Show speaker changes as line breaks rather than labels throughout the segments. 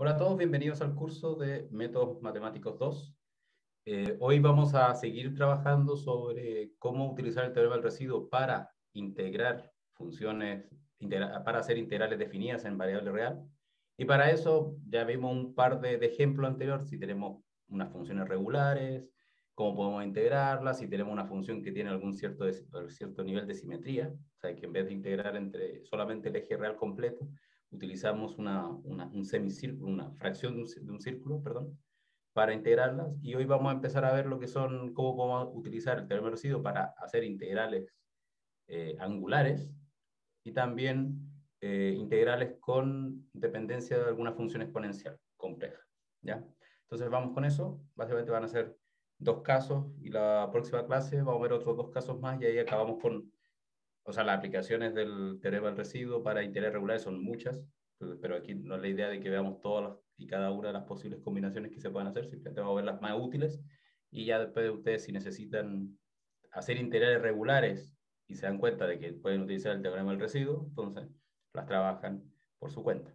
Hola a todos, bienvenidos al curso de Métodos Matemáticos 2. Eh, hoy vamos a seguir trabajando sobre cómo utilizar el teorema del residuo para integrar funciones, para hacer integrales definidas en variable real. Y para eso ya vimos un par de, de ejemplos anteriores, si tenemos unas funciones regulares, cómo podemos integrarlas, si tenemos una función que tiene algún cierto, cierto nivel de simetría, o sea, que en vez de integrar entre solamente el eje real completo, utilizamos una, una, un semicírculo, una fracción de un, de un, círculo, perdón, para integrarlas. Y hoy vamos a empezar a ver lo que son, cómo podemos utilizar el teorema de para hacer integrales eh, angulares y también eh, integrales con dependencia de alguna función exponencial compleja. ¿ya? Entonces vamos con eso. Básicamente van a ser dos casos y la próxima clase vamos a ver otros dos casos más y ahí acabamos con o sea, las aplicaciones del teorema del residuo para integrales regulares son muchas, pero aquí no es la idea de que veamos todas y cada una de las posibles combinaciones que se pueden hacer, simplemente vamos a ver las más útiles y ya después de ustedes si necesitan hacer integrales regulares y se dan cuenta de que pueden utilizar el teorema del residuo, entonces las trabajan por su cuenta.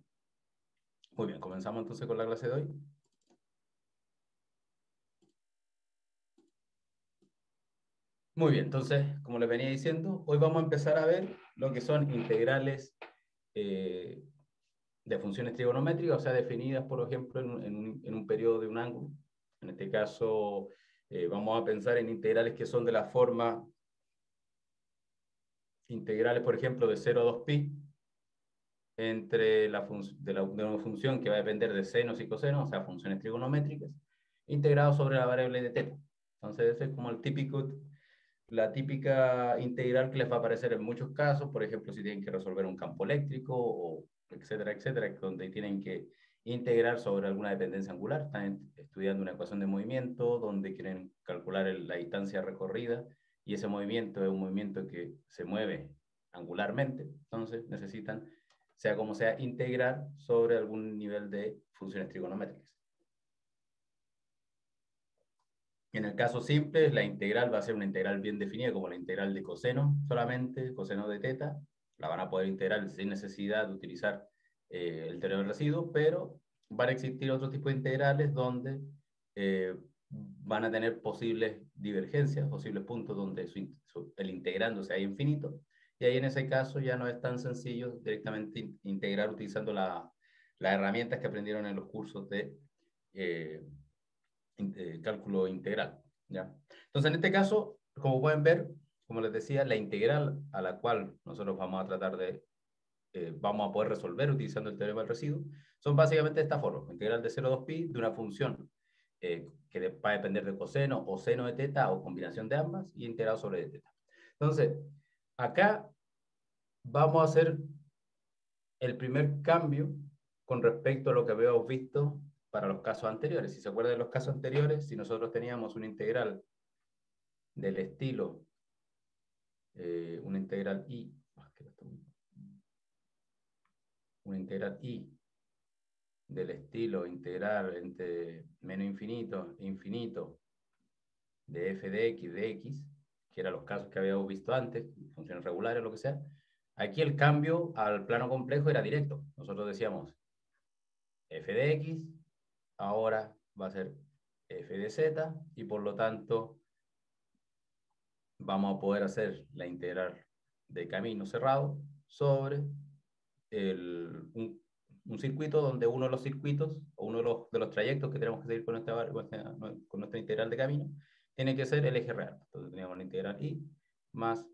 Muy bien, comenzamos entonces con la clase de hoy. Muy bien, entonces, como les venía diciendo, hoy vamos a empezar a ver lo que son integrales eh, de funciones trigonométricas, o sea, definidas, por ejemplo, en un, en un, en un periodo de un ángulo. En este caso, eh, vamos a pensar en integrales que son de la forma integrales, por ejemplo, de 0 a 2pi, entre la, de, la, de una función que va a depender de senos y cosenos, o sea, funciones trigonométricas, integrado sobre la variable de teta. Entonces, ese es como el típico la típica integral que les va a aparecer en muchos casos, por ejemplo, si tienen que resolver un campo eléctrico, o etcétera, etcétera, donde tienen que integrar sobre alguna dependencia angular, están estudiando una ecuación de movimiento, donde quieren calcular la distancia recorrida, y ese movimiento es un movimiento que se mueve angularmente, entonces necesitan, sea como sea, integrar sobre algún nivel de funciones trigonométricas. En el caso simple, la integral va a ser una integral bien definida como la integral de coseno solamente, coseno de teta. La van a poder integrar sin necesidad de utilizar eh, el teorema del residuo, pero van a existir otros tipos de integrales donde eh, van a tener posibles divergencias, posibles puntos donde su, su, el integrando sea infinito. Y ahí en ese caso ya no es tan sencillo directamente integrar utilizando la, las herramientas que aprendieron en los cursos de eh, eh, cálculo integral. ¿ya? Entonces, en este caso, como pueden ver, como les decía, la integral a la cual nosotros vamos a tratar de, eh, vamos a poder resolver utilizando el teorema del residuo, son básicamente esta forma, integral de 0 a 2pi de una función eh, que va a depender de coseno o seno de teta o combinación de ambas y integrado sobre de teta. Entonces, acá vamos a hacer el primer cambio con respecto a lo que habíamos visto para los casos anteriores. Si se acuerdan de los casos anteriores, si nosotros teníamos una integral del estilo, eh, una integral i, ah, una integral i del estilo integral entre menos infinito e infinito de f de x de x, que eran los casos que habíamos visto antes, funciones regulares, lo que sea, aquí el cambio al plano complejo era directo. Nosotros decíamos f de x ahora va a ser f de z y por lo tanto vamos a poder hacer la integral de camino cerrado sobre el, un, circuito donde uno de los circuitos o uno de los, de los trayectos que tenemos que seguir con nuestra, con nuestra integral de camino tiene que ser el eje real. Entonces tenemos la integral y más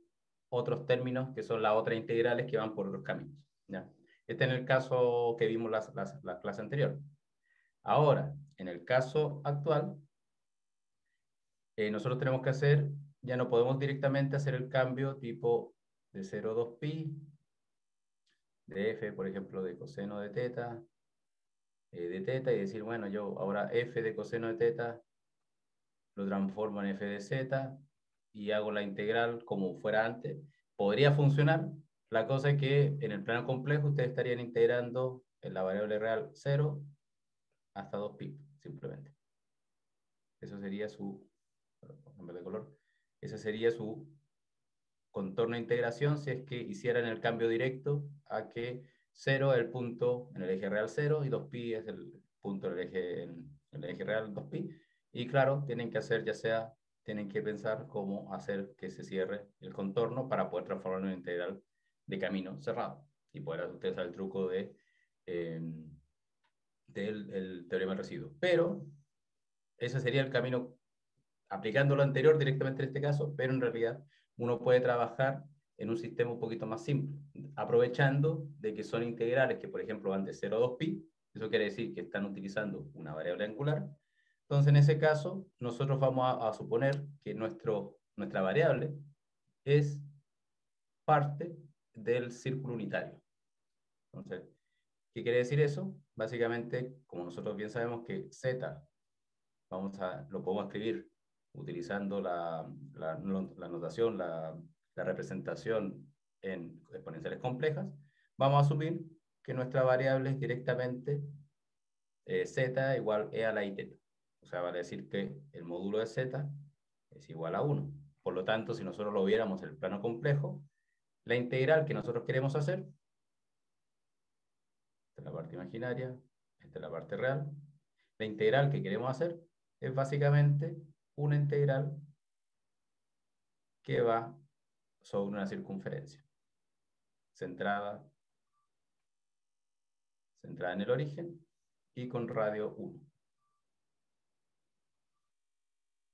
otros términos que son las otras integrales que van por otros caminos. ¿ya? Este es el caso que vimos la clase anterior. Ahora, en el caso actual, eh, nosotros tenemos que hacer, ya no podemos directamente hacer el cambio tipo de 0 a 2pi, de f, por ejemplo, de coseno de teta, eh, de teta, y decir, bueno, yo ahora f de coseno de teta lo transformo en f de z y hago la integral como fuera antes. Podría funcionar, la cosa es que en el plano complejo ustedes estarían integrando en la variable real 0 hasta 2 pi, simplemente. Eso sería su, vez de color, ese sería su contorno de integración si es que hicieran el cambio directo a que 0 es el punto en el eje real 0 y 2pi es el punto en el eje, en el eje real 2pi. Y claro, tienen que hacer ya sea, tienen que pensar cómo hacer que se cierre el contorno para poder transformarlo en una integral de camino cerrado y poder utilizar el truco de, em, del el teorema del residuo. Pero ese sería el camino aplicando lo anterior directamente en este caso, pero en realidad uno puede trabajar en un sistema un poquito más simple, aprovechando de que son integrales que, por ejemplo, van de 0 a 2pi, eso quiere decir que están utilizando una variable angular. Entonces, en ese caso, nosotros vamos a, suponer que nuestro, nuestra variable es parte del círculo unitario. Entonces, ¿qué quiere decir eso? Básicamente, como nosotros bien sabemos que z, vamos a, lo podemos escribir utilizando la, la, notación, la, la representación en exponenciales complejas, vamos a asumir que nuestra variable es directamente eh, z igual e a la i teta. O sea, vale decir que el módulo de z es igual a 1. Por lo tanto, si nosotros lo viéramos en el plano complejo, la integral que nosotros queremos hacer, esta es la parte imaginaria, esta es la parte real, la integral que queremos hacer es básicamente una integral que va sobre una circunferencia centrada, centrada en el origen y con radio 1.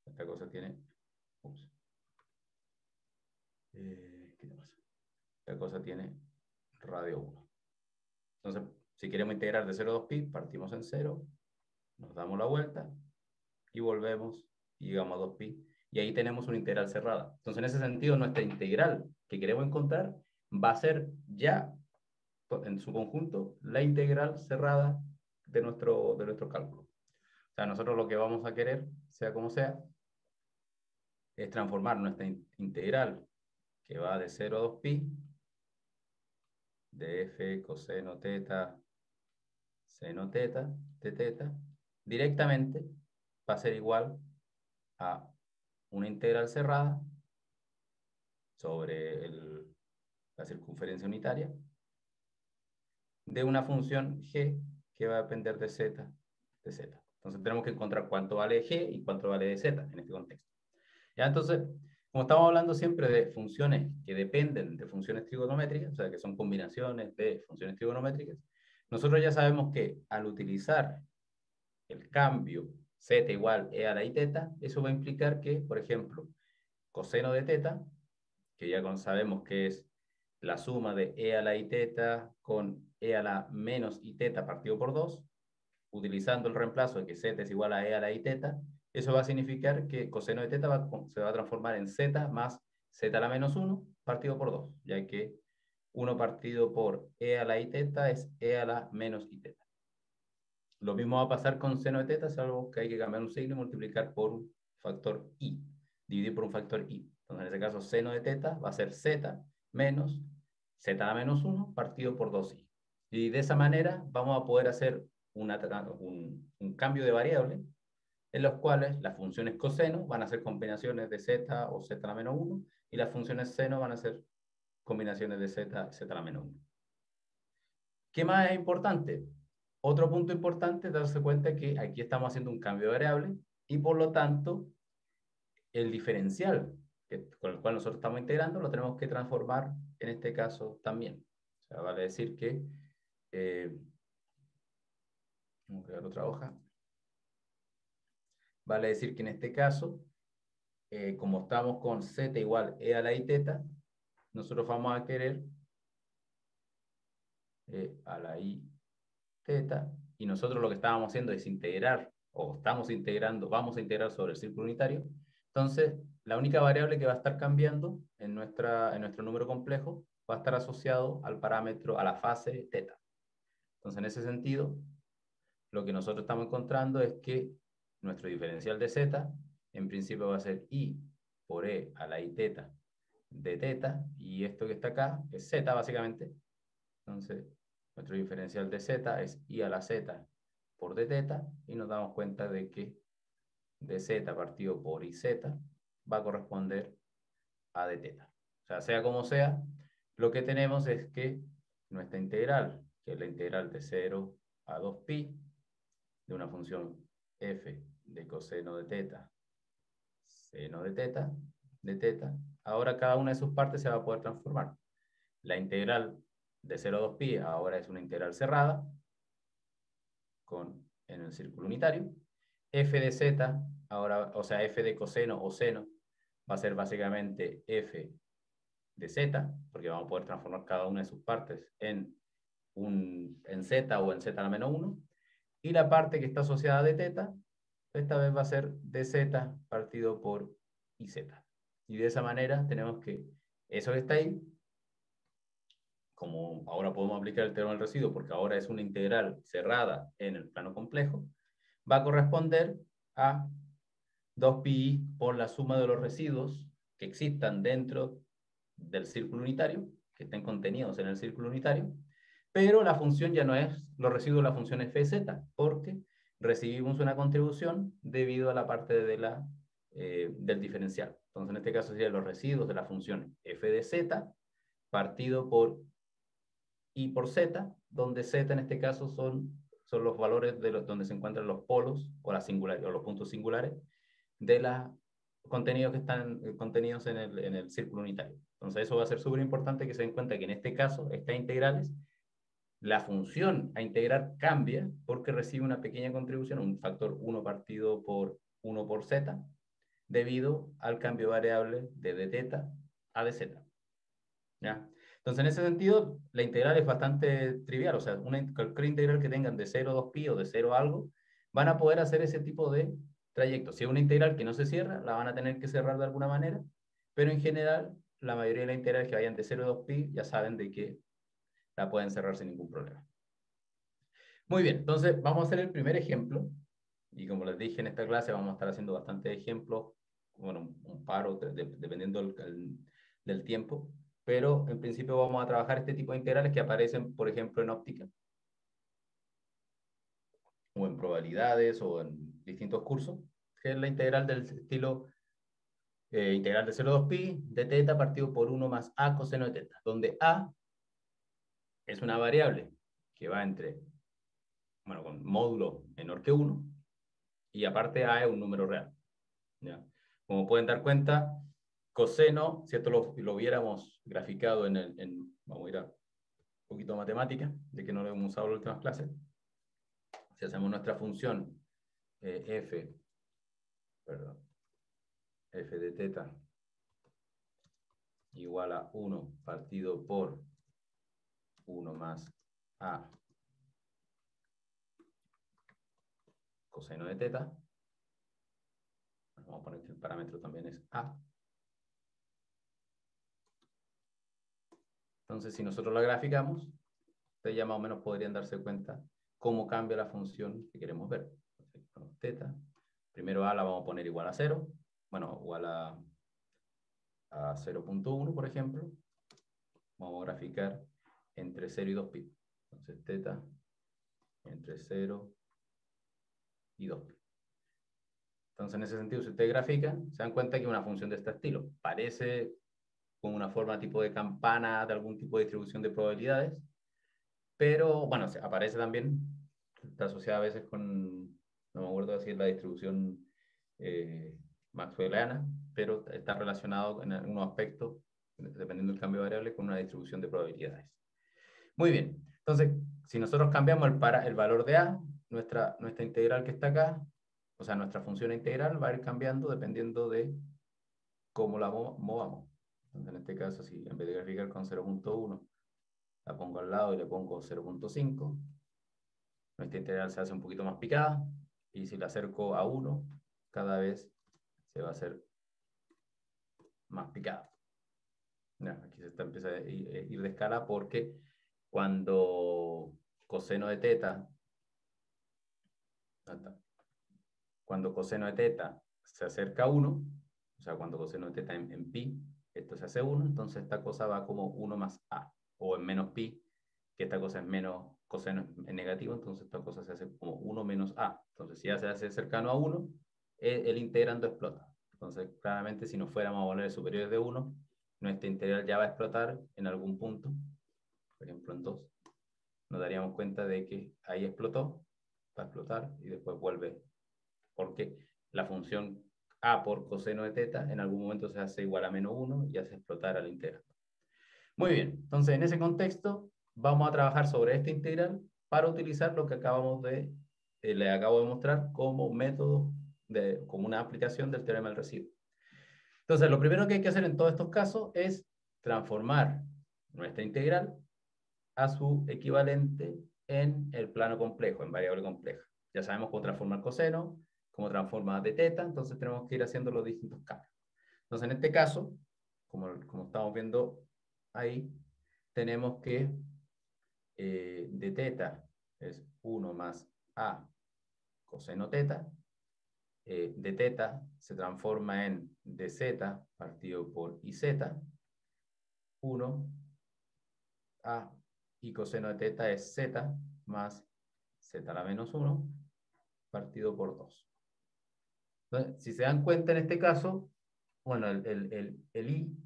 Esta cosa tiene... Eh. Esta cosa tiene radio 1. Entonces, si queremos integrar de 0 a 2pi, partimos en 0, nos damos la vuelta y volvemos y llegamos a 2pi y ahí tenemos una integral cerrada. Entonces, en ese sentido, nuestra integral que queremos encontrar va a ser ya en su conjunto la integral cerrada de nuestro, de nuestro cálculo. O sea, nosotros lo que vamos a querer, sea como sea, es transformar nuestra integral que va de 0 a 2pi de f coseno teta seno teta de teta directamente va a ser igual a una integral cerrada sobre la circunferencia unitaria de una función g que va a depender de z de z. Entonces tenemos que encontrar cuánto vale g y cuánto vale de z en este contexto. Ya entonces, como estamos hablando siempre de funciones que dependen de funciones trigonométricas, o sea, que son combinaciones de funciones trigonométricas, nosotros ya sabemos que al utilizar el cambio z igual e a la i teta, eso va a implicar que, por ejemplo, coseno de teta, que ya sabemos que es la suma de e a la i teta con e a la menos i teta partido por 2, utilizando el reemplazo de que z es igual a e a la i teta, eso va a significar que coseno de teta se va a transformar en z más z a la menos 1 partido por 2, ya que 1 partido por e a la i teta es e a la menos i teta. Lo mismo va a pasar con seno de teta, salvo que hay que cambiar un signo y multiplicar por un factor i, dividir por un factor i. Entonces, en este caso, seno de teta va a ser z menos z a menos 1 partido por 2i. Y de esa manera vamos a poder hacer un, cambio de variable en los cuales las funciones coseno van a ser combinaciones de z o z a menos 1 y las funciones seno van a ser combinaciones de z, z a menos 1. ¿Qué más es importante? Otro punto importante es darse cuenta que aquí estamos haciendo un cambio de variable y por lo tanto el diferencial con el cual nosotros estamos integrando lo tenemos que transformar en este caso también. O sea, vale decir que... Eh, vamos a crear otra hoja. Vale decir que en este caso, eh, como estamos con z igual e a la i teta, nosotros vamos a querer e a la i teta, y nosotros lo que estábamos haciendo es integrar, o estamos integrando, vamos a integrar sobre el círculo unitario, entonces la única variable que va a estar cambiando en, nuestra, en nuestro número complejo va a estar asociado al parámetro, a la fase teta. Entonces, en ese sentido, lo que nosotros estamos encontrando es que nuestro diferencial de z, en principio va a ser i por e a la i teta de teta, y esto que está acá es z básicamente. Entonces, nuestro diferencial de z es i a la z por d teta y nos damos cuenta de que dz partido por iz va a corresponder a d teta. O sea, sea como sea, lo que tenemos es que nuestra integral, que es la integral de 0 a 2pi de una función f de coseno de teta, seno de teta, de teta. Ahora cada una de sus partes se va a poder transformar. La integral de 0 a 2pi ahora es una integral cerrada, con, en el círculo unitario. f de z, ahora, o sea, f de coseno o seno, va a ser básicamente f de z, porque vamos a poder transformar cada una de sus partes en, un, en z o en z a la menos 1. Y la parte que está asociada de teta, esta vez va a ser de z partido por iz. Y de esa manera tenemos que eso que está ahí como ahora podemos aplicar el teorema del residuo, porque ahora es una integral cerrada en el plano complejo, va a corresponder a 2pi por la suma de los residuos que existan dentro del círculo unitario, que estén contenidos en el círculo unitario, pero la función ya no es los residuos de la función f de z, porque recibimos una contribución debido a la parte de la, eh, del diferencial. Entonces, en este caso serían los residuos de la función f de z partido por y por z, donde z en este caso son, son los valores de los, donde se encuentran los polos o, las singulares, o los puntos singulares de los contenidos que están eh, contenidos en el, en el círculo unitario. Entonces eso va a ser súper importante que se den cuenta que en este caso, estas integrales, la función a integrar cambia porque recibe una pequeña contribución, un factor 1 partido por 1 por z, debido al cambio variable de d teta a de z. ¿Ya? Entonces, en ese sentido, la integral es bastante trivial. O sea, una, cualquier integral que tengan de 0 a 2pi o de 0 a algo, van a poder hacer ese tipo de trayectos. Si es una integral que no se cierra, la van a tener que cerrar de alguna manera, pero en general, la mayoría de las integrales que vayan de 0 a 2pi ya saben de que la pueden cerrar sin ningún problema. Muy bien, entonces vamos a hacer el primer ejemplo. Y como les dije en esta clase, vamos a estar haciendo bastantes ejemplos, bueno, un paro, dependiendo del, del tiempo pero en principio vamos a trabajar este tipo de integrales que aparecen, por ejemplo, en óptica, o en probabilidades, o en distintos cursos, que es la integral del estilo eh, integral de 0,2pi de teta partido por 1 más a coseno de teta, donde a es una variable que va entre, bueno, con módulo menor que 1, y aparte a es un número real. Como pueden dar cuenta, coseno, si esto lo, lo hubiéramos graficado en el, vamos a ir a un poquito de matemática, de que no lo hemos usado en las últimas clases. Si hacemos nuestra función eh, f, perdón, f de teta igual a 1 partido por 1 más a coseno de teta. Vamos a poner que el parámetro también es a. Entonces, si nosotros la graficamos, ustedes ya más o menos podrían darse cuenta cómo cambia la función que queremos ver. Teta, primero a la vamos a poner igual a 0, bueno, igual a, a 0.1, por ejemplo. Vamos a graficar entre 0 y 2pi. Entonces, teta entre 0 y 2pi. Entonces, en ese sentido, si ustedes grafican, se dan cuenta que es una función de este estilo. Parece con una forma tipo de campana de algún tipo de distribución de probabilidades, pero bueno, aparece también, está asociada a veces con, no me acuerdo si es la distribución eh, maxwelliana, pero está relacionado en algunos aspectos, dependiendo del cambio de variable, con una distribución de probabilidades. Muy bien, entonces, si nosotros cambiamos el, para, el valor de A, nuestra, nuestra integral que está acá, o sea, nuestra función integral va a ir cambiando dependiendo de cómo la movamos en este caso, si en vez de graficar con 0.1, la pongo al lado y le pongo 0.5, nuestra integral se hace un poquito más picada, y si la acerco a 1, cada vez se va a hacer más picada. aquí se está, empieza a ir de escala porque cuando coseno de teta, cuando coseno de teta se acerca a 1, o sea, cuando coseno de teta en, pi esto se hace 1, entonces esta cosa va como 1 más a, o en menos pi, que esta cosa es menos coseno en negativo, entonces esta cosa se hace como 1 menos a. Entonces si ya se hace cercano a 1, el, el integrando explota. Entonces claramente si no fuéramos a valores superiores de 1, nuestra integral ya va a explotar en algún punto, por ejemplo en 2. nos daríamos cuenta de que ahí explotó, va a explotar y después vuelve, porque la función a por coseno de teta en algún momento se hace igual a menos 1 y hace explotar al integral. Muy bien, entonces en ese contexto vamos a trabajar sobre esta integral para utilizar lo que acabamos de, eh, le acabo de mostrar como método, de, como una aplicación del teorema del residuo. Entonces, lo primero que hay que hacer en todos estos casos es transformar nuestra integral a su equivalente en el plano complejo, en variable compleja. Ya sabemos cómo transformar coseno, cómo transformar de teta, entonces tenemos que ir haciendo los distintos cambios. Entonces, en este caso, como, como estamos viendo ahí, tenemos que eh, de teta es 1 más a coseno teta, eh, de teta se transforma en dz partido por iz, 1 a y coseno de teta es z más z a la menos 1 partido por 2. Entonces, si se dan cuenta en este caso, bueno, el, el, el, i,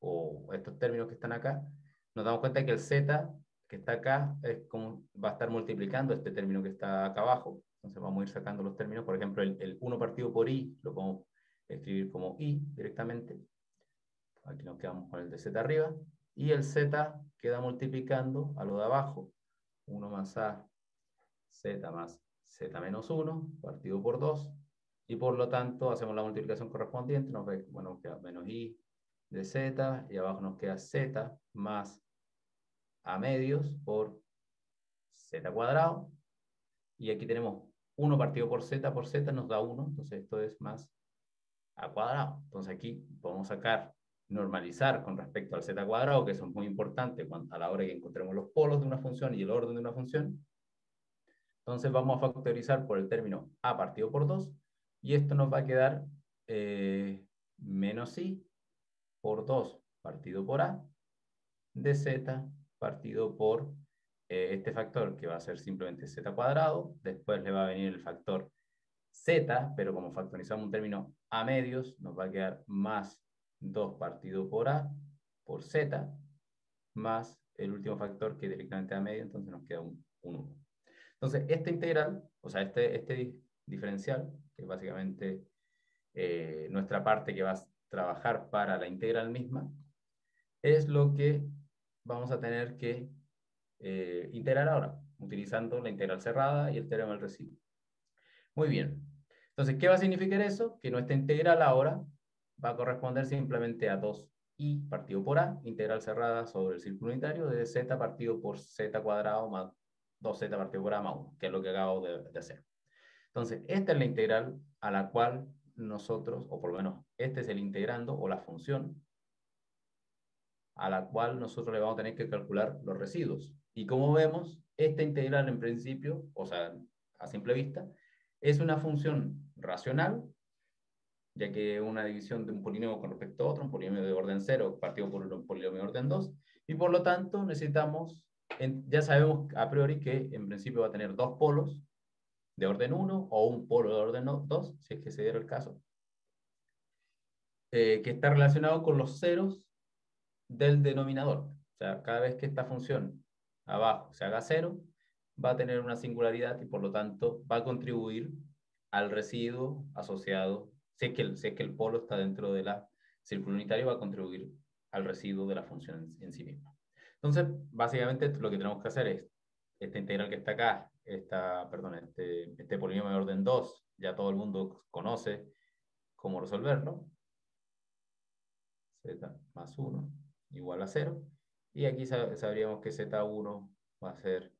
o estos términos que están acá, nos damos cuenta que el z que está acá es como, va a estar multiplicando este término que está acá abajo. Entonces vamos a ir sacando los términos. Por ejemplo, el, el 1 partido por i lo podemos escribir como i directamente. Aquí nos quedamos con el de z arriba. Y el z queda multiplicando a lo de abajo. 1 más a z más z menos 1 partido por 2. Y por lo tanto hacemos la multiplicación correspondiente. Nos, ve, bueno, queda menos i de z. Y abajo nos queda z más a medios por z cuadrado. Y aquí tenemos 1 partido por z por z nos da 1, entonces esto es más a cuadrado. Entonces aquí podemos sacar, normalizar con respecto al z cuadrado, que eso es muy importante a la hora que encontremos los polos de una función y el orden de una función. Entonces vamos a factorizar por el término a partido por 2, y esto nos va a quedar eh, menos i por 2 partido por a de z partido por eh, este factor que va a ser simplemente z cuadrado, después le va a venir el factor z, pero como factorizamos un término a medios, nos va a quedar más 2 partido por a por z, más el último factor que directamente a medio, entonces nos queda un, 1. Entonces, esta integral, o sea, este, este diferencial, que es básicamente eh, nuestra parte que va a trabajar para la integral misma, es lo que vamos a tener que eh, integrar ahora, utilizando la integral cerrada y el teorema del residuo. Muy bien. Entonces, ¿qué va a significar eso? Que nuestra integral ahora va a corresponder simplemente a 2i partido por a, integral cerrada sobre el círculo unitario, de z partido por z cuadrado más 2z partido por a más 1, que es lo que acabo de, de hacer. Entonces, esta es la integral a la cual nosotros, o por lo menos este es el integrando o la función a la cual nosotros le vamos a tener que calcular los residuos. Y como vemos, esta integral en principio, o sea, a simple vista, es una función racional, ya que una división de un polinomio con respecto a otro, un polinomio de orden 0 partido por un polinomio de orden 2, y por lo tanto necesitamos, ya sabemos a priori que en principio va a tener dos polos de orden 1 o un polo de orden 2, si es que se diera el caso, eh, que está relacionado con los ceros del denominador. O sea, cada vez que esta función abajo se haga cero, va a tener una singularidad y por lo tanto va a contribuir al residuo asociado, es que el, que el polo está dentro de la círculo unitario, va a contribuir al residuo de la función en, sí misma. Entonces, básicamente lo que tenemos que hacer es, esta integral que está acá, esta, perdón, este, este polinomio de orden 2, ya todo el mundo conoce cómo resolverlo. z más 1 igual a 0. Y aquí sabríamos que Z1 va a ser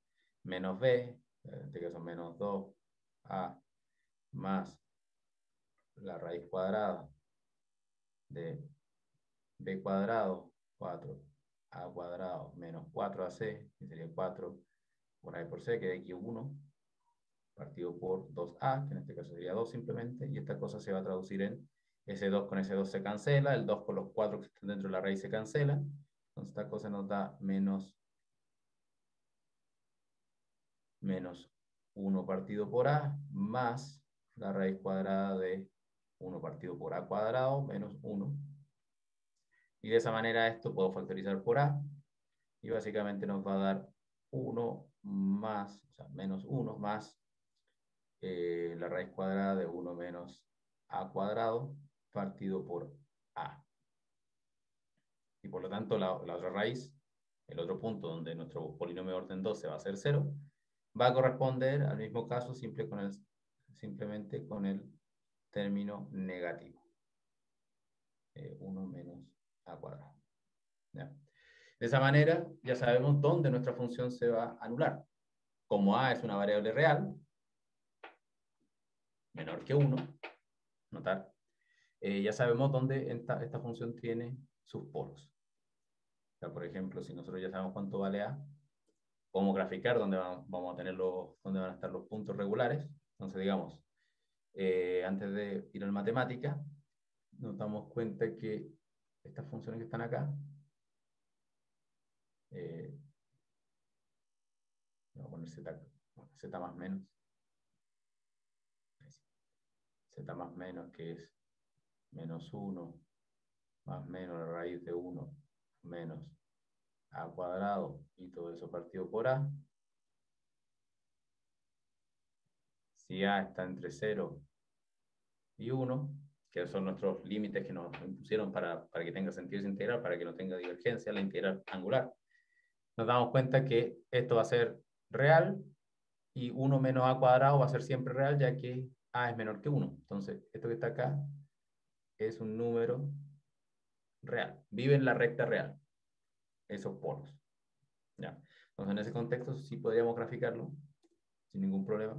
menos B, en este caso menos 2A más la raíz cuadrada de B cuadrado, 4A cuadrado menos 4AC, que sería 4 por A por C, que de X1, partido por 2A, que en este caso sería 2 simplemente, y esta cosa se va a traducir en ese 2 con ese 2 se cancela, el 2 con los 4 que están dentro de la raíz se cancela. Entonces esta cosa nos da menos, menos 1 partido por a más la raíz cuadrada de 1 partido por a cuadrado menos 1. Y de esa manera esto puedo factorizar por a y básicamente nos va a dar 1 más, o sea, menos 1 más eh, la raíz cuadrada de 1 menos a cuadrado partido por a. Y por lo tanto, la, otra raíz, el otro punto donde nuestro polinomio de orden 2 se va a hacer 0, va a corresponder al mismo caso simple con el, simplemente con el término negativo. 1 eh, menos a cuadrado. De esa manera, ya sabemos dónde nuestra función se va a anular. Como a es una variable real, menor que 1, notar, eh, ya sabemos dónde esta, esta, función tiene sus polos. por ejemplo, si nosotros ya sabemos cuánto vale a, podemos graficar dónde vamos a tener los, dónde van a estar los puntos regulares. Entonces, digamos, eh, antes de ir a matemática, nos damos cuenta que estas funciones que están acá, eh, voy a poner z, z más menos, z más menos que es menos 1 más menos la raíz de 1 menos a cuadrado y todo eso partido por a. Si a está entre 0 y 1, que son nuestros límites que nos impusieron para, para que tenga sentido integral, para que no tenga divergencia, la integral angular, nos damos cuenta que esto va a ser real y 1 menos a cuadrado va a ser siempre real, ya que a es menor que 1. Entonces, esto que está acá es un número real. Vive en la recta real, esos polos. ¿Ya? Entonces, en ese contexto sí podríamos graficarlo sin ningún problema.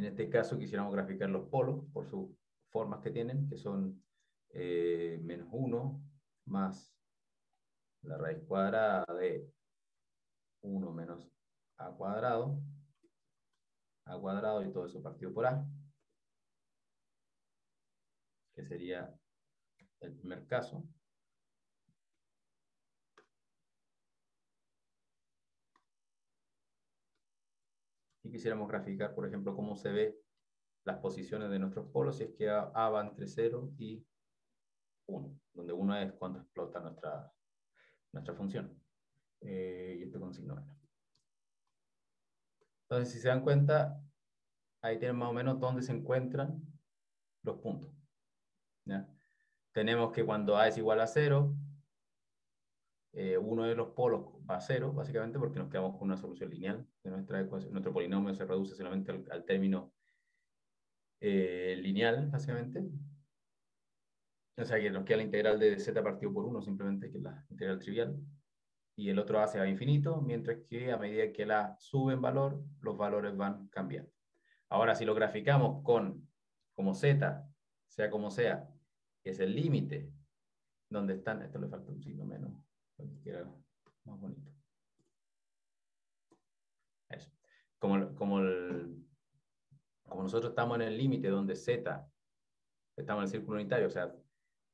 En este caso quisiéramos graficar los polos por sus formas que tienen, que son eh, menos 1 más la raíz cuadrada de 1 menos a cuadrado, a cuadrado y todo eso partido por a, que sería el primer caso. Quisiéramos graficar, por ejemplo, cómo se ve las posiciones de nuestros polos si es que A, va entre 0 y 1, donde 1 es cuando explota nuestra, nuestra función. Eh, y esto con signo menos. Entonces, si se dan cuenta, ahí tienen más o menos dónde se encuentran los puntos. Tenemos que cuando A es igual a 0, eh, uno de los polos va a 0, básicamente, porque nos quedamos con una solución lineal de nuestra ecuación. Nuestro polinomio se reduce solamente al término eh, lineal, básicamente. O sea que nos queda la integral de z partido por 1, simplemente, que es la integral trivial. Y el otro a se va a infinito, mientras que a medida que la sube en valor, los valores van cambiando. Ahora, si lo graficamos con, como z, sea como sea, que es el límite, donde están, esto le falta un signo menos, para más bonito. Eso. Como, como el, como nosotros estamos en el límite donde z, estamos en el círculo unitario, o sea,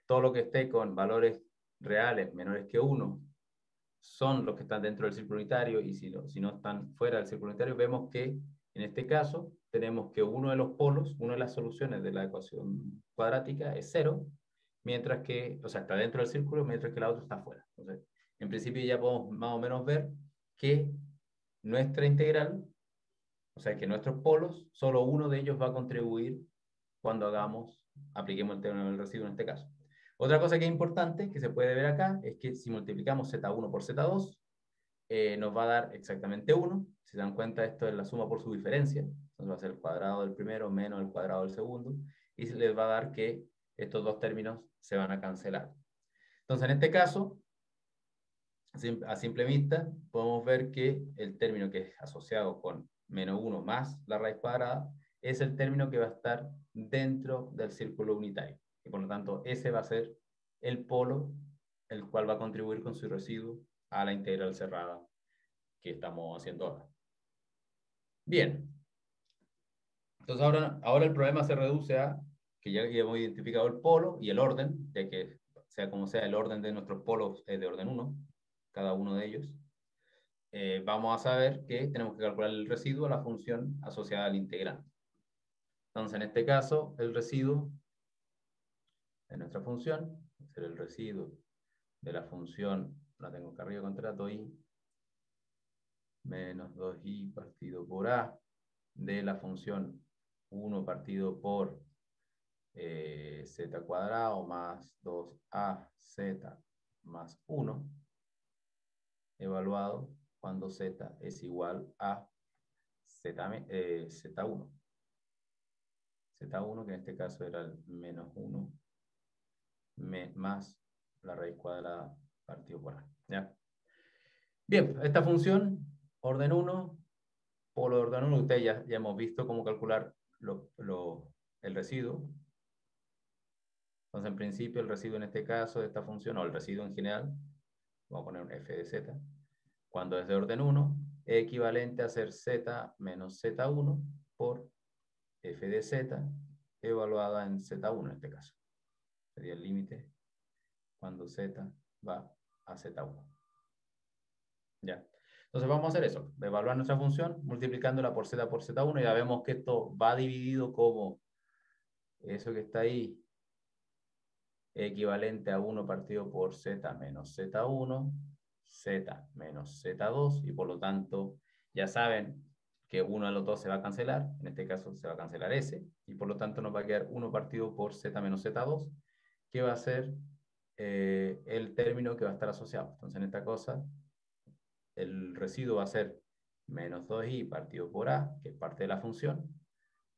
todo lo que esté con valores reales menores que 1 son los que están dentro del círculo unitario y si, si no están fuera del círculo unitario, vemos que en este caso tenemos que uno de los polos, una de las soluciones de la ecuación cuadrática es 0, mientras que, o sea, está dentro del círculo, mientras que la otra está fuera. Entonces, en principio ya podemos más o menos ver que nuestra integral o sea que nuestros polos, solo uno de ellos va a contribuir cuando hagamos, apliquemos el teorema del residuo en este caso. Otra cosa que es importante, que se puede ver acá, es que si multiplicamos Z1 por Z2, eh, nos va a dar exactamente 1. Si se dan cuenta, esto es la suma por su diferencia. Entonces va a ser el cuadrado del primero menos el cuadrado del segundo. Y les va a dar que estos dos términos se van a cancelar. Entonces, en este caso, a simple vista, podemos ver que el término que es asociado con menos 1 más la raíz cuadrada, es el término que va a estar dentro del círculo unitario. Y por lo tanto, ese va a ser el polo, el cual va a contribuir con su residuo a la integral cerrada que estamos haciendo ahora. Bien. Entonces ahora, ahora el problema se reduce a que ya hemos identificado el polo y el orden, ya que sea como sea el orden de nuestros polos es de orden 1, cada uno de ellos. Eh, vamos a saber que tenemos que calcular el residuo a la función asociada al integrante. Entonces, en este caso, el residuo de nuestra función, ser el residuo de la función, la tengo acá arriba contrato y menos 2i partido por a de la función 1 partido por eh, z cuadrado más 2az más 1 evaluado cuando z es igual a z, eh, z1. Z1, que en este caso era el menos 1, más la raíz cuadrada partido por A. Bien, esta función, orden 1, polo de orden 1, ustedes ya, ya hemos visto cómo calcular el residuo. Entonces, en principio, el residuo en este caso de esta función, o el residuo en general, vamos a poner un f de z, cuando es de orden 1, es equivalente a ser z menos z1 por f de z evaluada en z1 en este caso. Sería el límite cuando z va a z1. Ya. Entonces vamos a hacer eso, evaluar nuestra función multiplicándola por z por z1 y ya vemos que esto va dividido como eso que está ahí equivalente a 1 partido por z menos z1, z menos z2 y por lo tanto ya saben que uno de los dos se va a cancelar, en este caso se va a cancelar S, y por lo tanto nos va a quedar 1 partido por Z menos Z2, que va a ser eh, el término que va a estar asociado. Entonces en esta cosa, el residuo va a ser menos 2i partido por a, que es parte de la función,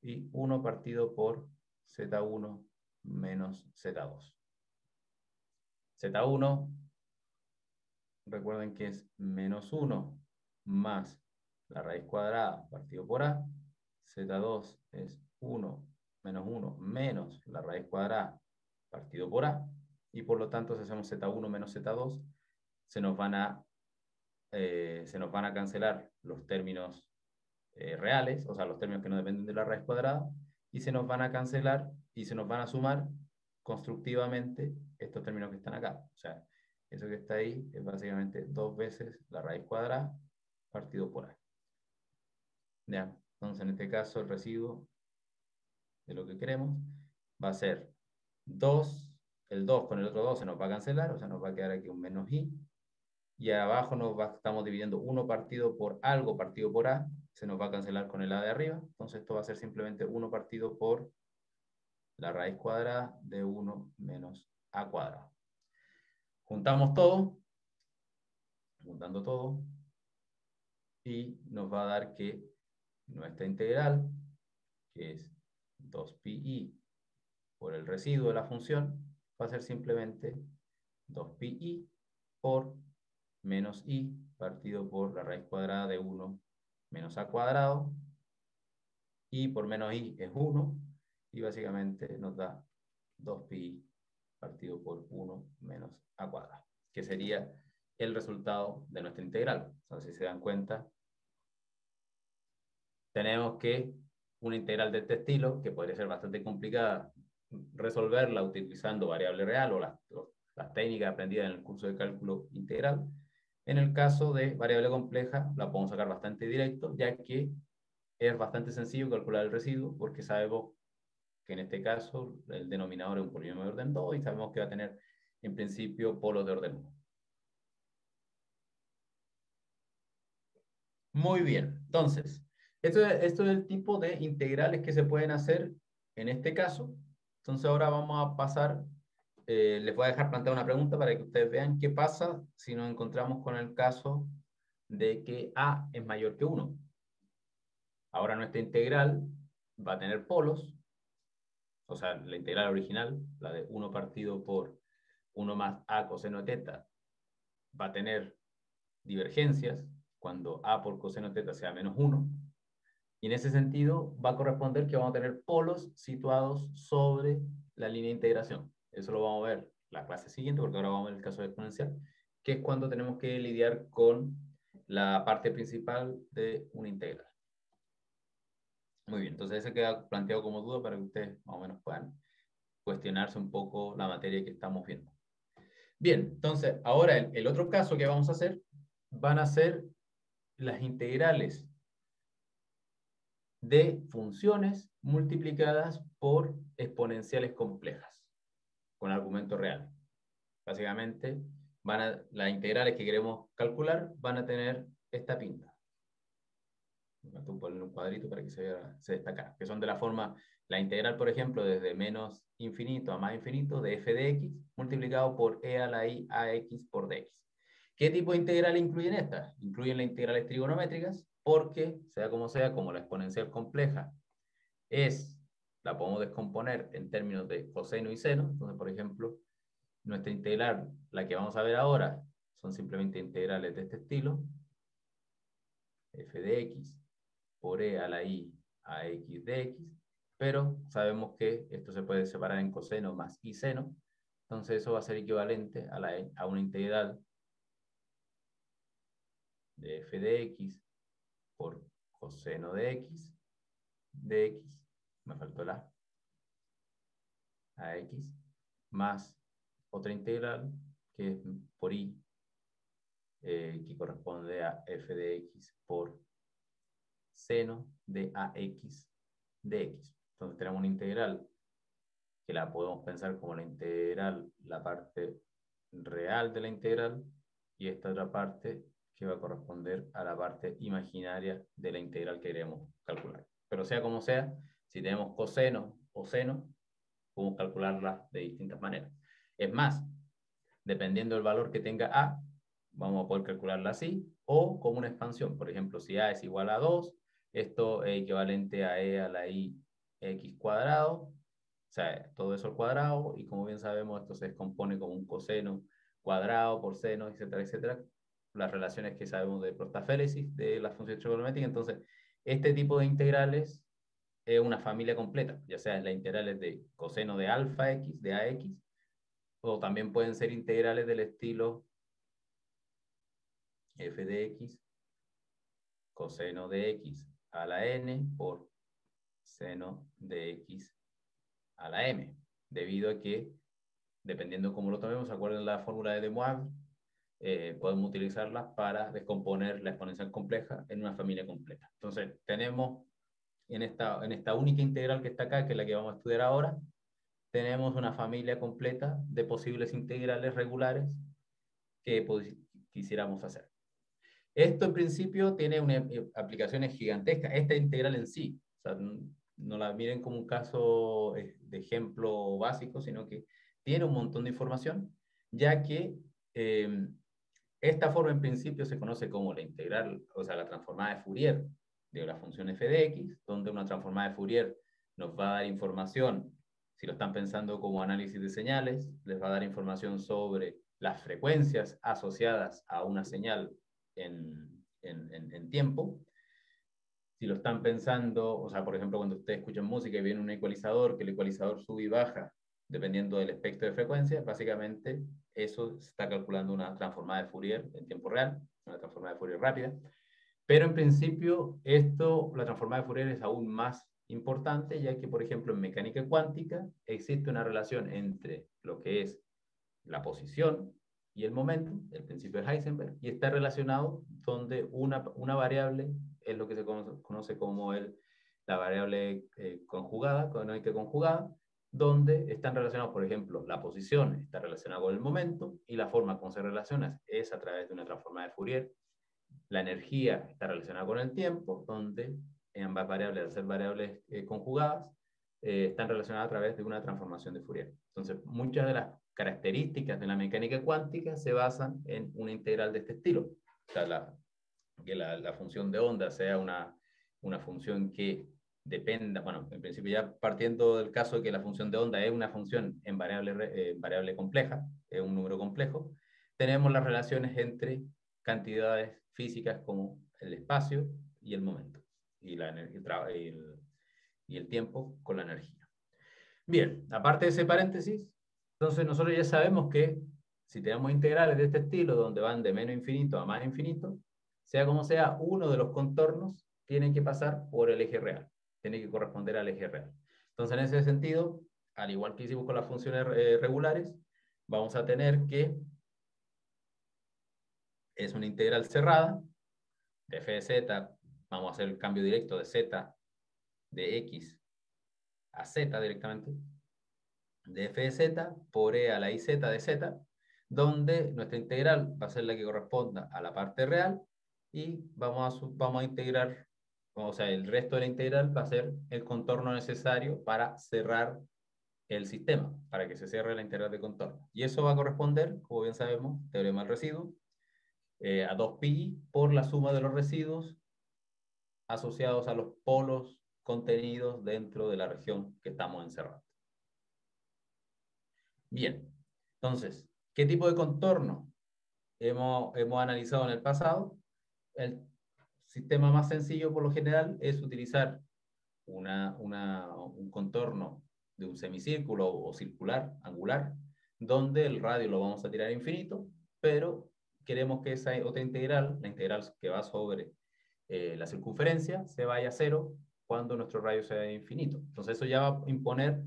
y 1 partido por z1 menos z2. Z1, recuerden que es menos 1 más la raíz cuadrada partido por a, z2 es 1 menos 1 menos la raíz cuadrada partido por a, y por lo tanto si hacemos z1 menos z2, se nos van a, eh, se nos van a cancelar los términos eh, reales, o sea, los términos que no dependen de la raíz cuadrada, y se nos van a cancelar y se nos van a sumar constructivamente estos términos que están acá. O sea, eso que está ahí es básicamente dos veces la raíz cuadrada partido por a. ¿Ya? Entonces, en este caso, el residuo de lo que queremos va a ser 2, el 2 con el otro 2 se nos va a cancelar, o sea, nos va a quedar aquí un menos i, y abajo nos va, estamos dividiendo 1 partido por algo partido por a, se nos va a cancelar con el a de arriba, entonces esto va a ser simplemente 1 partido por la raíz cuadrada de 1 menos a cuadrado. Juntamos todo, juntando todo, y nos va a dar que nuestra integral, que es 2pi por el residuo de la función, va a ser simplemente 2pi por menos i partido por la raíz cuadrada de 1 menos a cuadrado, y por menos i es 1, y básicamente nos da 2pi partido por 1 menos a cuadrado, que sería el resultado de nuestra integral. Entonces, si se dan cuenta, tenemos que una integral de este estilo, que podría ser bastante complicada resolverla utilizando variable real o las, las técnicas aprendidas en el curso de cálculo integral. En el caso de variable compleja, la podemos sacar bastante directo, ya que es bastante sencillo calcular el residuo, porque sabemos que en este caso el denominador es un polinomio de orden 2 y sabemos que va a tener en principio polos de orden 1. Muy bien, entonces, esto, es el tipo de integrales que se pueden hacer en este caso. Entonces ahora vamos a pasar, eh, les voy a dejar plantear una pregunta para que ustedes vean qué pasa si nos encontramos con el caso de que A es mayor que 1. Ahora nuestra integral va a tener polos, o sea, la integral original, la de 1 partido por 1 más A coseno teta, va a tener divergencias cuando A por coseno teta sea menos 1. Y en ese sentido va a corresponder que vamos a tener polos situados sobre la línea de integración. Eso lo vamos a ver la clase siguiente, porque ahora vamos a ver el caso exponencial, que es cuando tenemos que lidiar con la parte principal de una integral. Muy bien, entonces ese queda planteado como duda para que ustedes más o menos puedan cuestionarse un poco la materia que estamos viendo. Bien, entonces ahora el, otro caso que vamos a hacer van a ser las integrales de funciones multiplicadas por exponenciales complejas con argumento real. Básicamente, van las integrales que queremos calcular van a tener esta pinta. Tú poner un cuadrito para que se, vea, se destacara, que son de la forma, la integral, por ejemplo, desde menos infinito a más infinito de f de x multiplicado por e a la i a x por dx. ¿Qué tipo de integral incluyen estas? Incluyen las integrales trigonométricas, porque, sea como sea, como la exponencial compleja es, la podemos descomponer en términos de coseno y seno. Entonces, por ejemplo, nuestra integral, la que vamos a ver ahora, son simplemente integrales de este estilo. f de x por e a la i a x de x, pero sabemos que esto se puede separar en coseno más y seno, entonces eso va a ser equivalente a, la, a una integral de f de x por coseno de x de x, me faltó la a x, más otra integral que es por i, eh, que corresponde a f de x por seno de ax de x. Entonces tenemos una integral que la podemos pensar como la integral, la parte real de la integral, y esta otra parte que va a corresponder a la parte imaginaria de la integral que queremos calcular. Pero sea como sea, si tenemos coseno o seno, podemos calcularla de distintas maneras. Es más, dependiendo del valor que tenga A, vamos a poder calcularla así, o como una expansión. Por ejemplo, si A es igual a 2, esto es equivalente a E a la I X cuadrado, o sea, todo eso al cuadrado, y como bien sabemos, esto se descompone como un coseno cuadrado por seno, etcétera, etcétera, las relaciones que sabemos de prostaféresis, de las funciones trigonométricas. Entonces, este tipo de integrales es una familia completa, ya sea la integrales de coseno de alfa x, de ax, o también pueden ser integrales del estilo f de x, coseno de x a la n por seno de x a la m, debido a que, dependiendo cómo lo tomemos, acuerden la fórmula de De Moivre, eh, podemos utilizarla para descomponer la exponencial compleja en una familia completa. Entonces, tenemos en esta, en esta única integral que está acá, que es la que vamos a estudiar ahora, tenemos una familia completa de posibles integrales regulares que quisiéramos hacer. Esto en principio tiene una, eh, aplicaciones gigantescas, esta integral en sí, o sea, no la miren como un caso eh, de ejemplo básico, sino que tiene un montón de información, ya que esta forma en principio se conoce como la integral, o sea, la transformada de Fourier de la función f de x, donde una transformada de Fourier nos va a dar información, si lo están pensando como análisis de señales, les va a dar información sobre las frecuencias asociadas a una señal en, tiempo. Si lo están pensando, o sea, por ejemplo, cuando ustedes escuchan música y viene un ecualizador, que el ecualizador sube y baja dependiendo del espectro de frecuencia, básicamente eso se está calculando una transformada de Fourier en tiempo real, una transformada de Fourier rápida. Pero en principio, esto, la transformada de Fourier es aún más importante, ya que, por ejemplo, en mecánica cuántica existe una relación entre lo que es la posición y el momento, el principio de Heisenberg, y está relacionado donde una, una variable es lo que se conoce, como el, la variable eh, conjugada, que conjugada, donde están relacionados, por ejemplo, la posición está relacionada con el momento y la forma como se relaciona es a través de una transformada de Fourier. La energía está relacionada con el tiempo, donde ambas variables, al ser variables eh, conjugadas, eh, están relacionadas a través de una transformación de Fourier. Entonces, muchas de las características de la mecánica cuántica se basan en una integral de este estilo. O sea, que la, la función de onda sea una, una función que dependa, bueno, en principio ya partiendo del caso de que la función de onda es una función en variable, eh, variable compleja, es un número complejo, tenemos las relaciones entre cantidades físicas como el espacio y el momento, y, la, y, el, y el tiempo con la energía. Bien, aparte de ese paréntesis, entonces nosotros ya sabemos que si tenemos integrales de este estilo, donde van de menos infinito a más infinito, sea como sea, uno de los contornos tiene que pasar por el eje real tiene que corresponder al eje real. Entonces, en ese sentido, al igual que hicimos con las funciones eh, regulares, vamos a tener que es una integral cerrada de f de z, vamos a hacer el cambio directo de z de x a z directamente, de f de z por e a la iz de z, donde nuestra integral va a ser la que corresponda a la parte real y vamos a, vamos a integrar o sea, el resto de la integral va a ser el contorno necesario para cerrar el sistema, para que se cierre la integral de contorno. Y eso va a corresponder, como bien sabemos, teorema del residuo, eh, a 2pi por la suma de los residuos asociados a los polos contenidos dentro de la región que estamos encerrando. Bien, entonces, ¿qué tipo de contorno hemos, hemos analizado en el pasado? El sistema más sencillo por lo general es utilizar una, una, un contorno de un semicírculo o circular, angular, donde el radio lo vamos a tirar a infinito, pero queremos que esa otra integral, la integral que va sobre eh, la circunferencia, se vaya a cero cuando nuestro radio sea infinito. Entonces eso ya va a imponer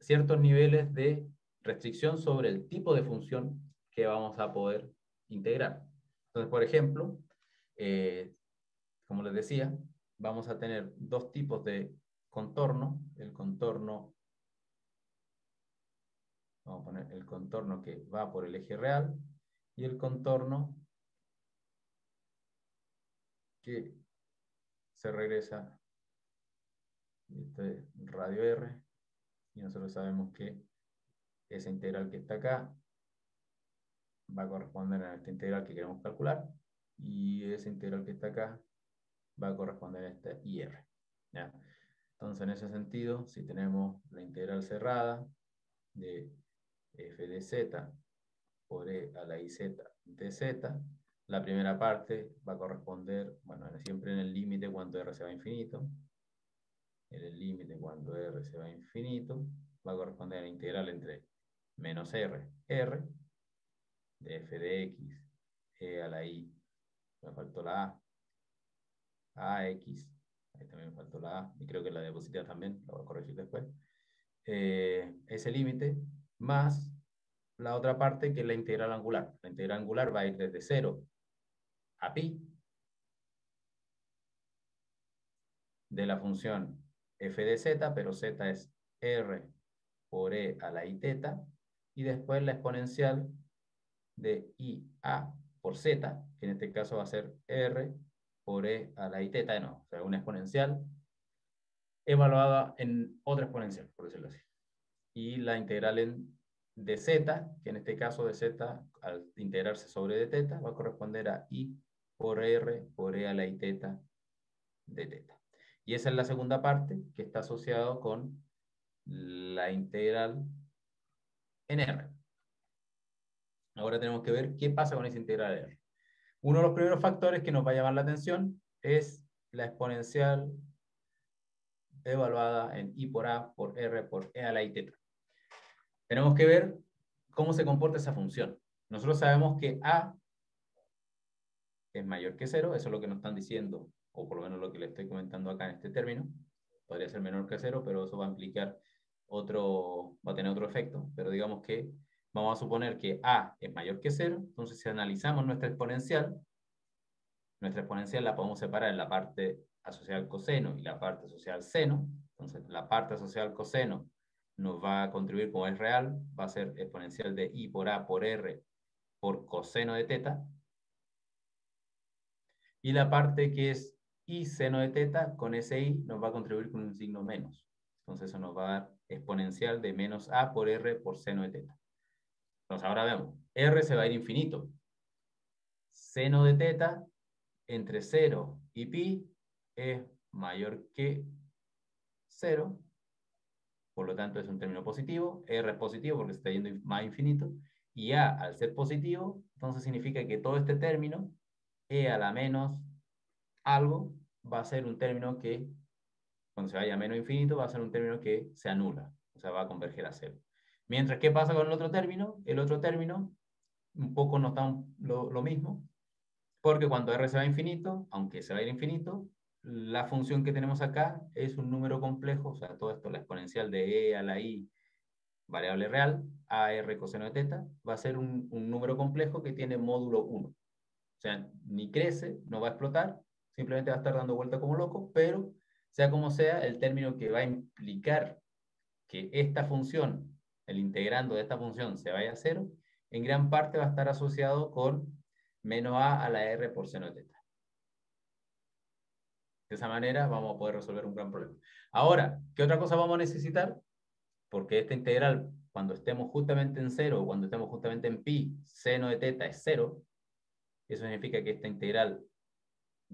ciertos niveles de restricción sobre el tipo de función que vamos a poder integrar. Entonces, por ejemplo, eh, como les decía, vamos a tener dos tipos de contorno. El contorno, vamos a poner el contorno que va por el eje real y el contorno que se regresa. Este es radio R. Y nosotros sabemos que esa integral que está acá va a corresponder a esta integral que queremos calcular. Y esa integral que está acá va a corresponder a esta IR. Entonces, en ese sentido, si tenemos la integral cerrada de f de z por e a la iz de z, la primera parte va a corresponder, bueno, siempre en el límite cuando r se va a infinito, el límite cuando r se va a infinito, va a corresponder a la integral entre menos r, r, de f de x, e a la i, me faltó la a, x, ahí también me faltó la a, y creo que la diapositiva también, la voy a corregir después, eh, ese límite, más la otra parte que es la integral angular. La integral angular va a ir desde 0 a pi de la función f de z, pero z es r por e a la i teta, y después la exponencial de i a por z, que en este caso va a ser r por e a la i teta, no, o sea, una exponencial evaluada en otra exponencial, por decirlo así. Y la integral en de z, que en este caso de z, al integrarse sobre de teta, va a corresponder a i por r por e a la i teta de teta. Y esa es la segunda parte que está asociado con la integral en r. Ahora tenemos que ver qué pasa con esa integral r. Uno de los primeros factores que nos va a llamar la atención es la exponencial evaluada en i por a por r por e a la i teta tenemos que ver cómo se comporta esa función. Nosotros sabemos que A es mayor que 0, eso es lo que nos están diciendo, o por lo menos lo que le estoy comentando acá en este término. Podría ser menor que 0, pero eso va a implicar otro, va a tener otro efecto, pero digamos que vamos a suponer que A es mayor que 0, entonces si analizamos nuestra exponencial, nuestra exponencial la podemos separar en la parte asociada al coseno y la parte asociada al seno, entonces la parte asociada al coseno nos va a contribuir, como es real, va a ser exponencial de i por a por r por coseno de teta. Y la parte que es i seno de teta, con ese nos va a contribuir con un signo menos. Entonces eso nos va a dar exponencial de menos a por r por seno de teta. Entonces ahora vemos, r se va a ir infinito. Seno de teta entre 0 y pi es mayor que 0 por lo tanto es un término positivo, R es positivo porque se está yendo más infinito, y A al ser positivo, entonces significa que todo este término, E a la menos algo, va a ser un término que, cuando se vaya a menos infinito, va a ser un término que se anula, o sea, va a converger a cero. Mientras, ¿qué pasa con el otro término? El otro término, un poco no está lo, mismo, porque cuando R se va a infinito, aunque se va a ir infinito, la función que tenemos acá es un número complejo, o sea, todo esto, la exponencial de e a la i, variable real, a r coseno de teta, va a ser un, número complejo que tiene módulo 1. O sea, ni crece, no va a explotar, simplemente va a estar dando vuelta como loco, pero sea como sea, el término que va a implicar que esta función, el integrando de esta función se vaya a cero, en gran parte va a estar asociado con menos a a la r por seno de teta. De esa manera vamos a poder resolver un gran problema. Ahora, ¿qué otra cosa vamos a necesitar? Porque esta integral, cuando estemos justamente en cero cuando estemos justamente en pi, seno de teta es cero, eso significa que esta integral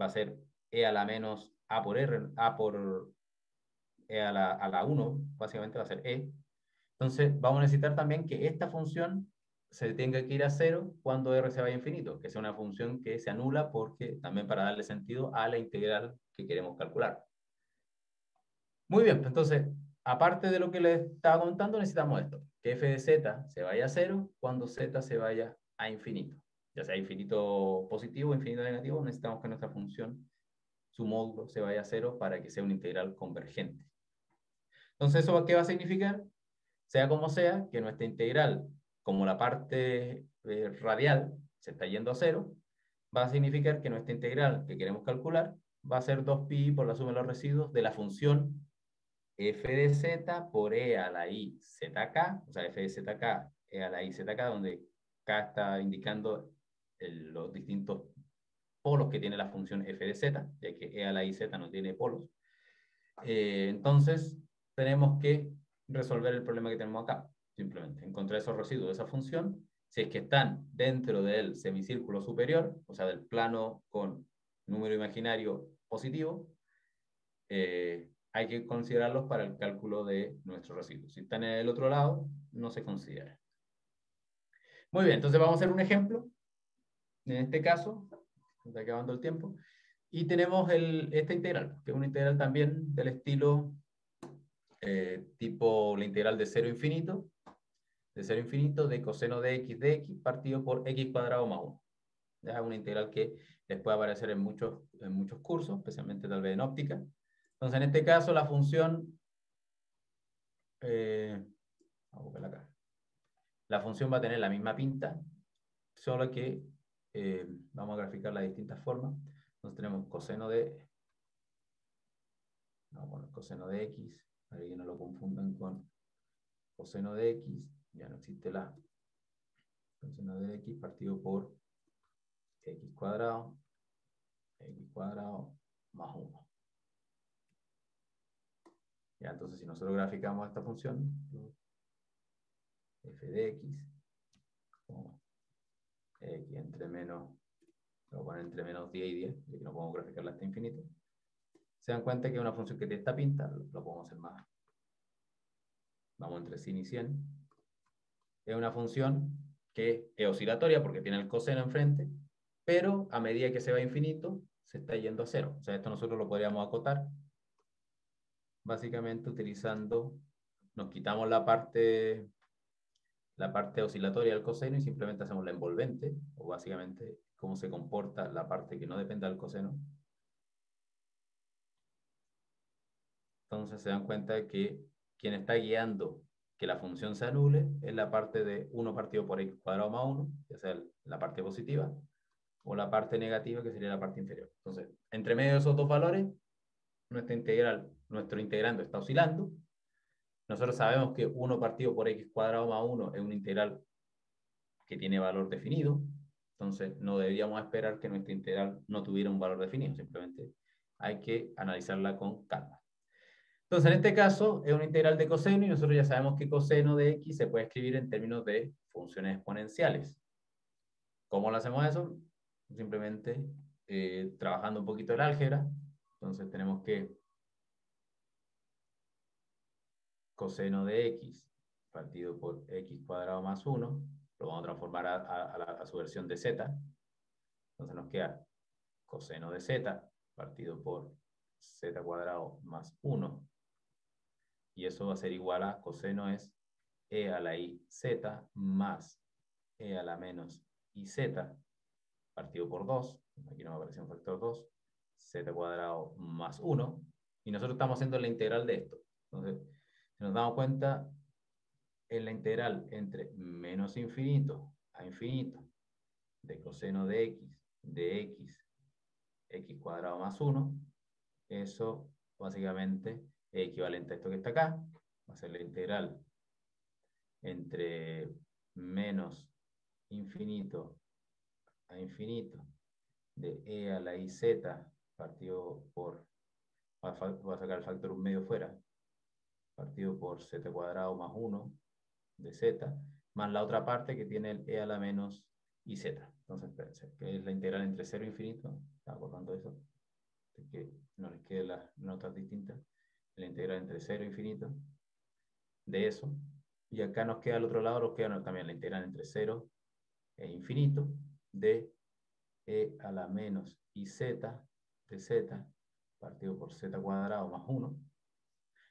va a ser e a la menos a por r, a por e a la, a la 1, básicamente va a ser e. Entonces, vamos a necesitar también que esta función se tenga que ir a cero cuando r se vaya a infinito, que sea una función que se anula porque también para darle sentido a la integral que queremos calcular. Muy bien, entonces, aparte de lo que les estaba contando, necesitamos esto, que f de z se vaya a cero cuando z se vaya a infinito. Ya sea infinito positivo o infinito negativo, necesitamos que nuestra función, su módulo, se vaya a cero para que sea una integral convergente. Entonces, ¿eso qué va a significar? Sea como sea, que nuestra integral como la parte eh, radial se está yendo a cero, va a significar que nuestra integral que queremos calcular va a ser 2pi por la suma de los residuos de la función f de z por e a la i zk, o sea, f de zk e a la i zk, donde k está indicando los distintos polos que tiene la función f de z, ya que e a la i z no tiene polos. Eh, entonces, tenemos que resolver el problema que tenemos acá. Simplemente encontrar esos residuos de esa función, si es que están dentro del semicírculo superior, o sea, del plano con número imaginario positivo, eh, hay que considerarlos para el cálculo de nuestros residuos. Si están en el otro lado, no se considera. Muy bien, entonces vamos a hacer un ejemplo. En este caso, está acabando el tiempo. Y tenemos el, esta integral, que es una integral también del estilo eh, tipo la integral de cero infinito, de cero infinito de coseno de x de x partido por x cuadrado más 1. Es una integral que les puede aparecer en muchos, en muchos cursos, especialmente tal vez en óptica. Entonces, en este caso, la función... Eh, acá. La función va a tener la misma pinta, solo que eh, vamos a graficarla de distintas formas. Entonces tenemos coseno de... Vamos a coseno de x, para que no lo confundan con coseno de x ya no existe la función de x partido por x cuadrado, x cuadrado más 1. Ya, entonces si nosotros graficamos esta función, f de x, x entre menos, lo voy a poner entre menos 10 y 10, y no podemos graficarla hasta infinito, se dan cuenta que es una función que tiene esta pinta, lo, lo podemos hacer más. Vamos entre 100 y 100 es una función que es oscilatoria porque tiene el coseno enfrente, pero a medida que se va a infinito, se está yendo a cero. O sea, esto nosotros lo podríamos acotar básicamente utilizando, nos quitamos la parte, la parte oscilatoria del coseno y simplemente hacemos la envolvente, o básicamente cómo se comporta la parte que no depende del coseno. Entonces se dan cuenta de que quien está guiando que la función se anule es la parte de 1 partido por x cuadrado más 1, ya sea la parte positiva, o la parte negativa, que sería la parte inferior. Entonces, entre medio de esos dos valores, nuestra integral, nuestro integrando está oscilando. Nosotros sabemos que 1 partido por x cuadrado más 1 es una integral que tiene valor definido. Entonces, no deberíamos esperar que nuestra integral no tuviera un valor definido. Simplemente hay que analizarla con calma. Entonces, en este caso, es una integral de coseno y nosotros ya sabemos que coseno de x se puede escribir en términos de funciones exponenciales. ¿Cómo lo hacemos eso? Simplemente eh, trabajando un poquito el álgebra. Entonces, tenemos que coseno de x partido por x cuadrado más 1, lo vamos a transformar a, su versión de z. Entonces nos queda coseno de z partido por z cuadrado más 1 y eso va a ser igual a coseno es e a la i z más e a la menos i z partido por 2, aquí no me aparece un factor 2, z cuadrado más 1, y nosotros estamos haciendo la integral de esto. Entonces, si nos damos cuenta, en la integral entre menos infinito a infinito de coseno de x de x, x cuadrado más 1, eso básicamente equivalente a esto que está acá, va a ser la integral entre menos infinito a infinito de e a la iz partido por voy a sacar el factor un medio fuera, partido por z cuadrado más 1 de z, más la otra parte que tiene el e a la menos y z. Entonces, espérense, que es la integral entre 0 e infinito, estaba cortando eso, que no les queden las notas distintas, la integral entre 0 e infinito de eso, y acá nos queda al otro lado, nos queda también la integral entre 0 e infinito de e a la menos y z de z partido por z cuadrado más 1.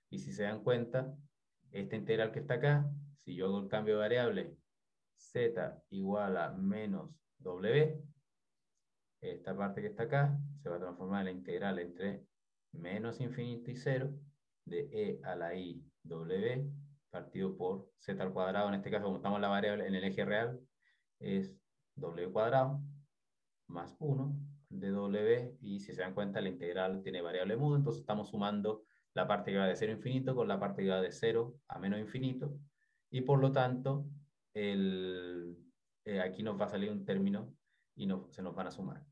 Y si se dan cuenta, esta integral que está acá, si yo hago el cambio de variable z igual a menos w, esta parte que está acá se va a transformar en la integral entre menos infinito y 0 de e a la i w partido por z al cuadrado, en este caso como estamos en la variable en el eje real, es w cuadrado más 1 de w, y si se dan cuenta la integral tiene variable muda, entonces estamos sumando la parte que va de 0 a infinito con la parte que va de 0 a menos infinito, y por lo tanto el, eh, aquí nos va a salir un término y no, se nos van a sumar.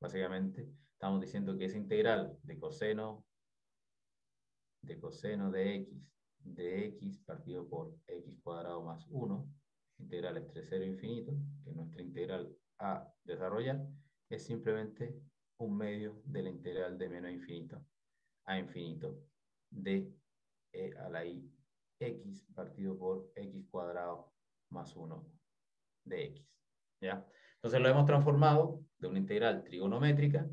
Básicamente estamos diciendo que esa integral de coseno de coseno de x de x partido por x cuadrado más 1, integral entre 0 e infinito, que es nuestra integral a desarrollar, es simplemente un medio de la integral de menos infinito a infinito de e a la i x partido por x cuadrado más 1 de x. ¿ya? Entonces lo hemos transformado de una integral trigonométrica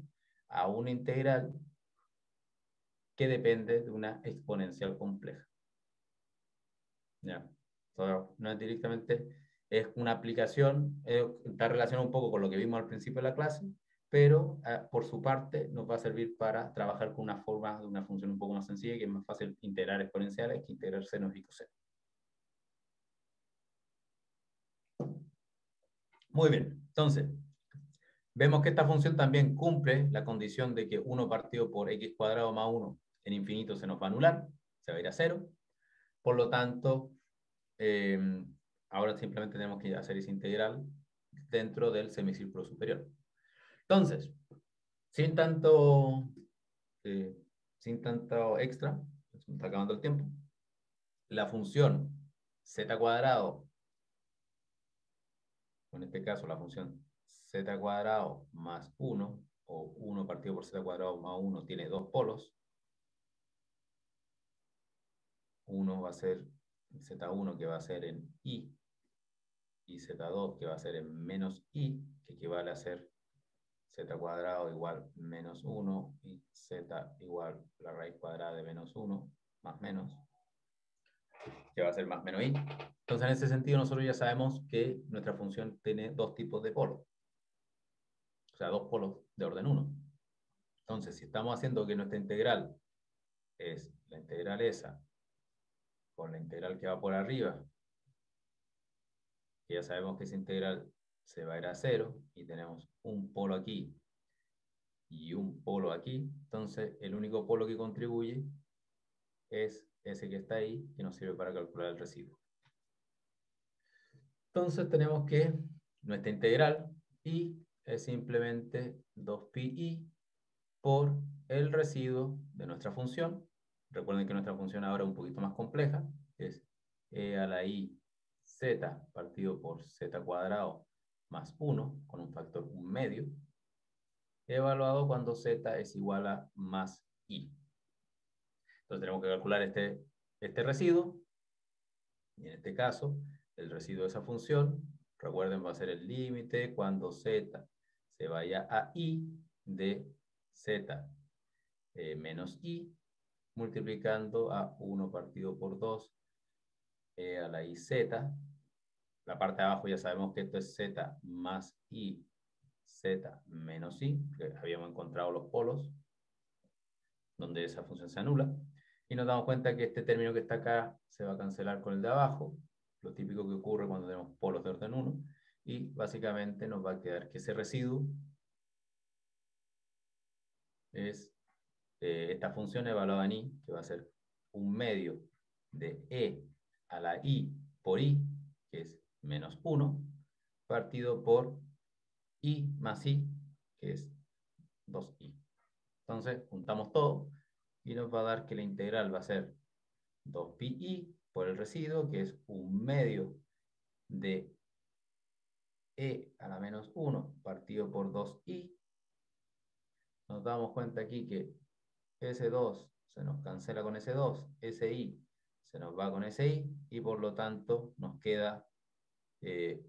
a una integral que depende de una exponencial compleja. ¿ya? no es directamente, es una aplicación, está relacionado un poco con lo que vimos al principio de la clase, pero ah, por su parte nos va a servir para trabajar con una forma de una función un poco más sencilla, que es más fácil integrar exponenciales que integrar senos y cosenos. Muy bien, entonces, vemos que esta función también cumple la condición de que 1 partido por x cuadrado más 1 en infinito se nos va a anular, se va a ir a 0. Por lo tanto, eh, ahora simplemente tenemos que hacer esa integral dentro del semicírculo superior. Entonces, sin tanto, eh, sin tanto extra, se está acabando el tiempo, la función z cuadrado en este caso la función z cuadrado más 1, o 1 partido por z cuadrado más 1 tiene dos polos. Uno va a ser z1 que va a ser en i, y z2 que va a ser en menos i, que equivale a ser z cuadrado igual menos 1, y z igual la raíz cuadrada de menos 1, más menos, que va a ser más menos i. Entonces, en ese sentido, nosotros ya sabemos que nuestra función tiene dos tipos de polos. O sea, dos polos de orden 1. Entonces, si estamos haciendo que nuestra integral es la integral esa con la integral que va por arriba, que ya sabemos que esa integral se va a ir a cero y tenemos un polo aquí y un polo aquí, entonces el único polo que contribuye es ese que está ahí, que nos sirve para calcular el residuo. Entonces tenemos que nuestra integral y es simplemente 2pi por el residuo de nuestra función. Recuerden que nuestra función ahora es un poquito más compleja, es e a la i z partido por z cuadrado más 1, con un factor un medio, evaluado cuando z es igual a más i. Entonces tenemos que calcular este, este residuo, y en este caso el residuo de esa función, recuerden, va a ser el límite cuando z se vaya a i de z eh, menos i, multiplicando a 1 partido por 2 eh, a la i z. La parte de abajo ya sabemos que esto es z más i, z menos i, que habíamos encontrado los polos, donde esa función se anula. Y nos damos cuenta que este término que está acá se va a cancelar con el de abajo, lo típico que ocurre cuando tenemos polos de orden 1, y básicamente nos va a quedar que ese residuo es eh, esta función evaluada en i, que va a ser un medio de e a la i por i, menos 1, partido por i más i, que es 2i. Entonces, juntamos todo y nos va a dar que la integral va a ser 2pi por el residuo, que es un medio de e a la menos 1 partido por 2i. Nos damos cuenta aquí que S2 se nos cancela con S2, SI se nos va con SI y por lo tanto nos queda 1, eh,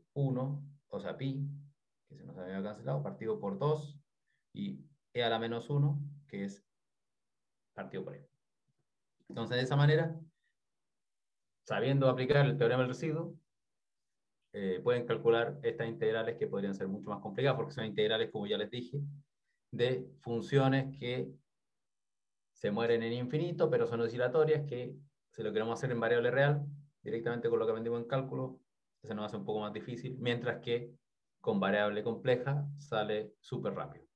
o sea, pi, que se nos había cancelado, partido por 2 y e a la menos 1, que es partido por e. Entonces, de esa manera, sabiendo aplicar el teorema del residuo, eh, pueden calcular estas integrales que podrían ser mucho más complicadas, porque son integrales, como ya les dije, de funciones que se mueren en infinito, pero son oscilatorias, que si lo queremos hacer en variable real, directamente con lo que aprendimos en cálculo, se nos hace un poco más difícil, mientras que con variable compleja sale súper rápido.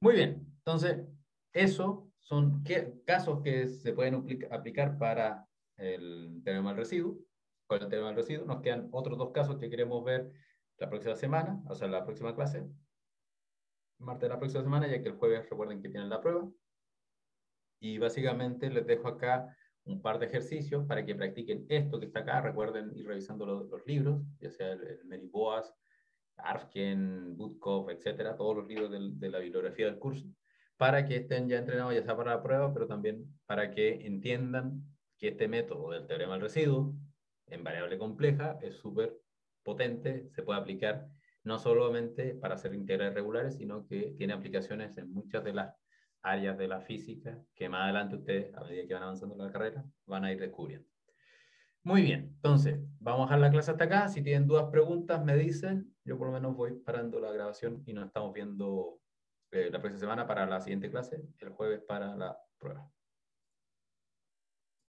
Muy bien, entonces, eso son casos que se pueden aplicar para el teorema del. Con el teorema del residuo nos quedan otros dos casos que queremos ver la próxima semana, o sea, la próxima clase, martes de la próxima semana, ya que el jueves recuerden que tienen la prueba. Y básicamente les dejo acá un par de ejercicios para que practiquen esto que está acá. Recuerden ir revisando los, libros, ya sea el, el Meriboas, Arfken, Budkov, etcétera, todos los libros de la bibliografía del curso para que estén ya entrenados, ya sea para la prueba, pero también para que entiendan que este método del teorema del residuo en variable compleja es súper potente, se puede aplicar no solamente para hacer integrales regulares, sino que tiene aplicaciones en muchas de las áreas de la física que más adelante ustedes, a medida que van avanzando en la carrera, van a ir descubriendo. Muy bien, entonces, vamos a dejar la clase hasta acá. Si tienen dudas, preguntas, me dicen. Yo por lo menos voy parando la grabación y nos estamos viendo eh, la próxima semana para la siguiente clase, el jueves para la